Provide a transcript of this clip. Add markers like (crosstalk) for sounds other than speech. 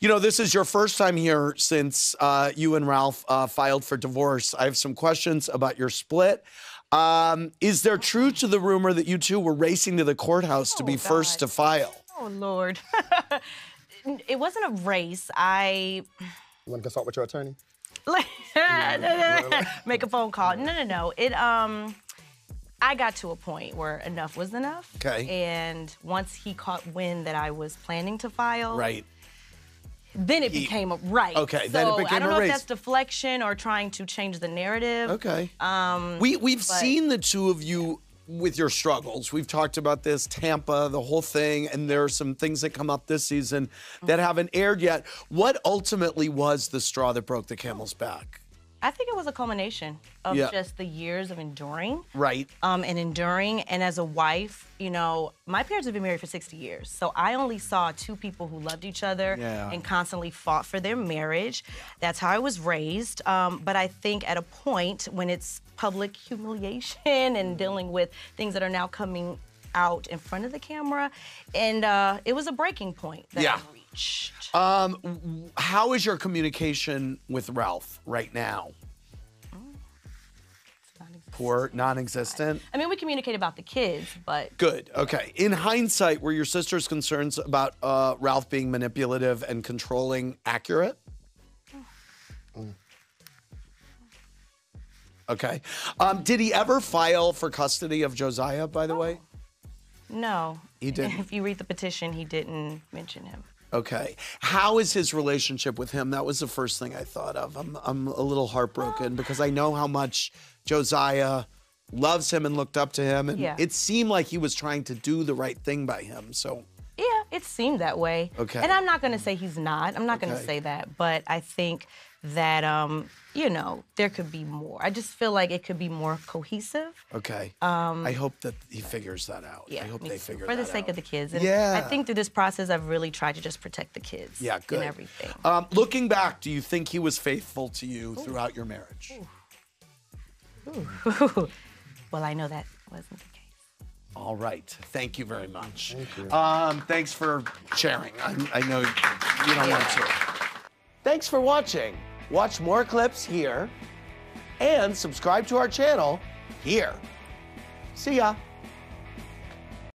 You know, this is your first time here since uh, you and Ralph uh, filed for divorce. I have some questions about your split. Um, is there truth to the rumor that you two were racing to the courthouse to Oh, be first to file? Oh Lord. (laughs) it wasn't a race. I You want to consult with your attorney? (laughs) make a phone call. No, no, no. It um I got to a point where enough was enough. Okay. And once he caught wind that I was planning to file, Right. Then it became a right. Okay, so then it became I don't a know race. if that's deflection or trying to change the narrative. Okay. Um We we've but- seen the two of you with your struggles. We've talked about this, Tampa, the whole thing, and there are some things that come up this season that haven't aired yet. What ultimately was the straw that broke the camel's back? I think it was a culmination of Yeah. just the years of enduring. Right. um, and enduring. And as a wife, you know, my parents have been married for 60 years. So I only saw two people who loved each other Yeah. and constantly fought for their marriage. That's how I was raised. Um, but I think at a point when it's public humiliation and dealing with things that are now coming out in front of the camera, and uh, it was a breaking point that Yeah. I Um, how is your communication with Ralph right now? Poor, non-existent. I mean, we communicate about the kids, but Good. Okay. In hindsight, were your sister's concerns about uh, Ralph being manipulative and controlling accurate? Okay. Um, did he ever file for custody of Josiah? By the way. no. He didn't? If you read the petition, he didn't mention him. Okay. How is his relationship with him? That was the first thing I thought of. I'm, I'm a little heartbroken because I know how much Josiah loves him and looked up to him. And Yeah. it seemed like he was trying to do the right thing by him. So, it seemed that way. Okay. And I'm not going to say he's not. I'm not going Okay. to say that. But I think that, um, you know, there could be more. I just feel like it could be more cohesive. okay. Um, I hope that he figures that out. Yeah, I hope they too, figure for the sake out. of the kids. And Yeah. I think through this process, I've really tried to just protect the kids. Yeah, good. And everything. Um, looking back, do you think he was faithful to you throughout your marriage? (laughs) well, I know that wasn't the case. All right. Thank you very much. Thank you. Um, thanks for sharing. I, I know you don't want to. Thanks for watching. Watch more clips here and subscribe to our channel here. See ya.